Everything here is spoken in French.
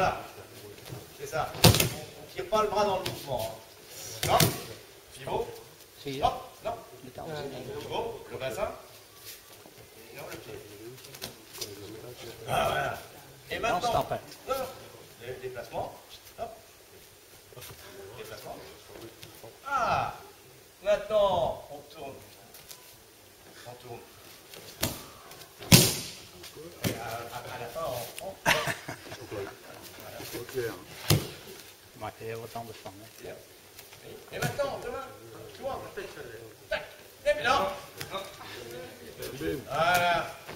Voilà. C'est ça. On ne tire pas le bras dans le mouvement. hein. Non Pivot. Hop. Non. Pivot. Le bassin. Et on le pied. Ah, voilà. Et Non, maintenant. Non, non. Déplacement. Hop. Déplacement. Ah Maintenant, on tourne. On tourne. Ouais, det var tant de. Et maintenant, demain, tu vois. Tac. Et puis là. Voilà. Là, tu vois.